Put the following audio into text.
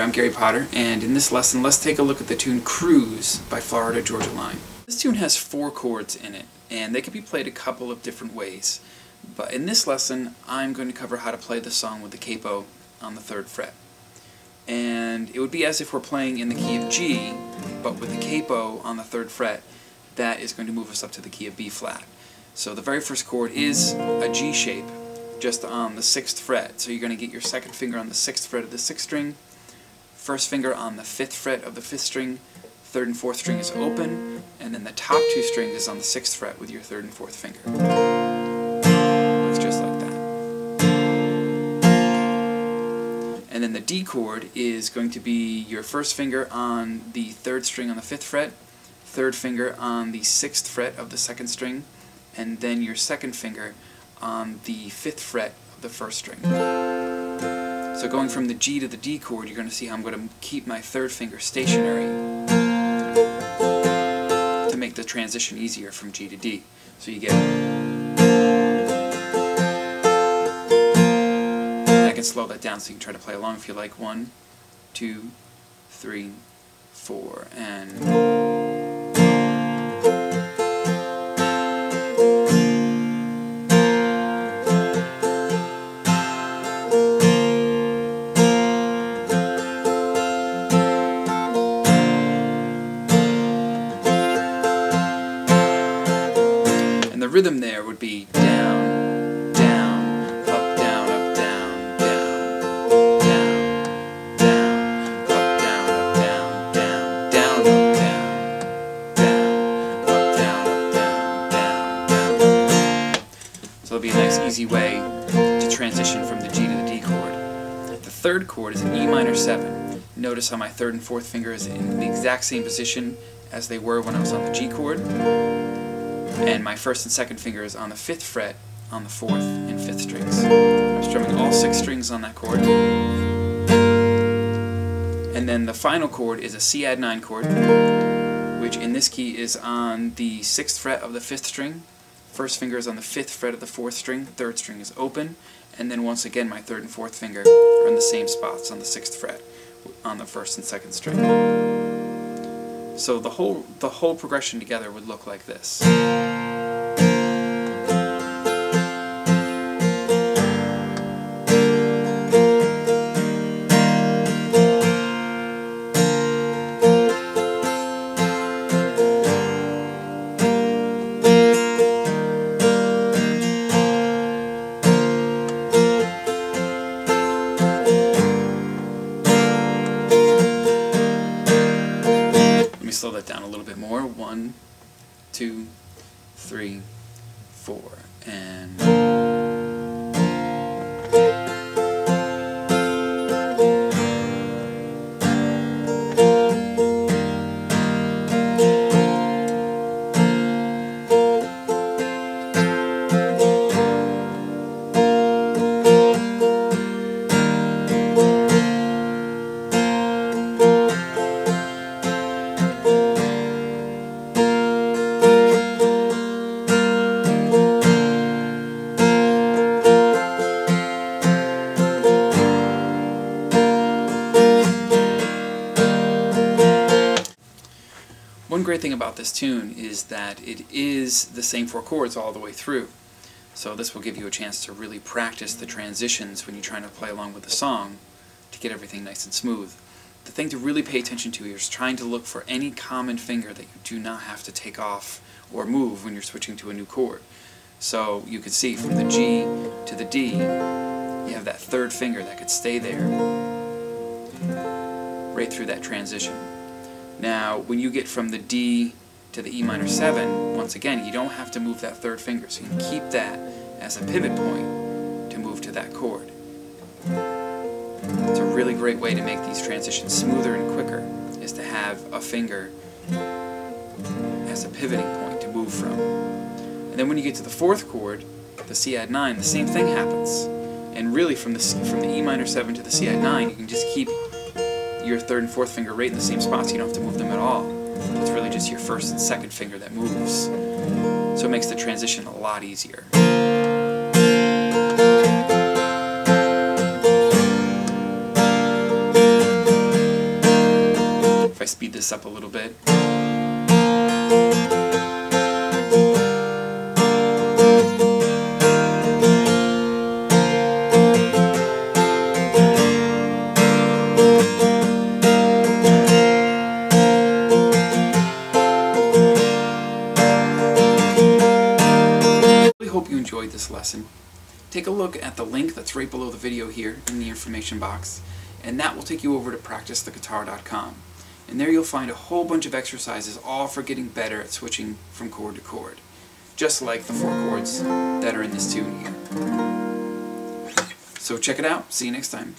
I'm Gary Potter, and in this lesson let's take a look at the tune Cruise by Florida Georgia Line. This tune has four chords in it, and they can be played a couple of different ways. But in this lesson, I'm going to cover how to play the song with the capo on the third fret. And it would be as if we're playing in the key of G, but with the capo on the third fret, that is going to move us up to the key of B flat. So the very first chord is a G shape, just on the sixth fret. So you're going to get your second finger on the sixth fret of the sixth string, first finger on the fifth fret of the fifth string, third and fourth string is open, and then the top two strings is on the sixth fret with your third and fourth finger. Looks just like that. And then the D chord is going to be your first finger on the third string on the fifth fret, third finger on the sixth fret of the second string, and then your second finger on the fifth fret of the first string. So going from the G to the D chord, you're going to see how I'm going to keep my third finger stationary to make the transition easier from G to D. So you get... I can slow that down so you can try to play along if you like. One, two, three, four, and... rhythm there would be down, down, up, down, up, down, down, down, down, up, down, up, down, down, down, up, down, down, up, down, up, down, down, down. So it'll be a nice easy way to transition from the G to the D chord. The third chord is an E minor 7. Notice how my third and fourth finger is in the exact same position as they were when I was on the G chord and my first and second finger is on the fifth fret on the fourth and fifth strings. I'm strumming all six strings on that chord. And then the final chord is a C add 9 chord, which in this key is on the sixth fret of the fifth string. First finger is on the fifth fret of the fourth string, third string is open, and then once again my third and fourth finger are in the same spots on the sixth fret on the first and second string. So the whole, the whole progression together would look like this. Slow that down a little bit more. One, two, three, four, and... One great thing about this tune is that it is the same four chords all the way through. So this will give you a chance to really practice the transitions when you're trying to play along with the song to get everything nice and smooth. The thing to really pay attention to here is trying to look for any common finger that you do not have to take off or move when you're switching to a new chord. So you can see from the G to the D, you have that third finger that could stay there right through that transition. Now, when you get from the D to the E minor 7, once again, you don't have to move that third finger, so you can keep that as a pivot point to move to that chord. It's a really great way to make these transitions smoother and quicker, is to have a finger as a pivoting point to move from. And then when you get to the fourth chord, the C add 9, the same thing happens. And really, from the, from the E minor 7 to the C add 9, you can just keep your third and fourth finger right in the same spot so you don't have to move them at all. It's really just your first and second finger that moves. So it makes the transition a lot easier. If I speed this up a little bit. Lesson. Take a look at the link that's right below the video here in the information box, and that will take you over to practicetheguitar.com. And there you'll find a whole bunch of exercises all for getting better at switching from chord to chord, just like the four chords that are in this tune here. So check it out. See you next time.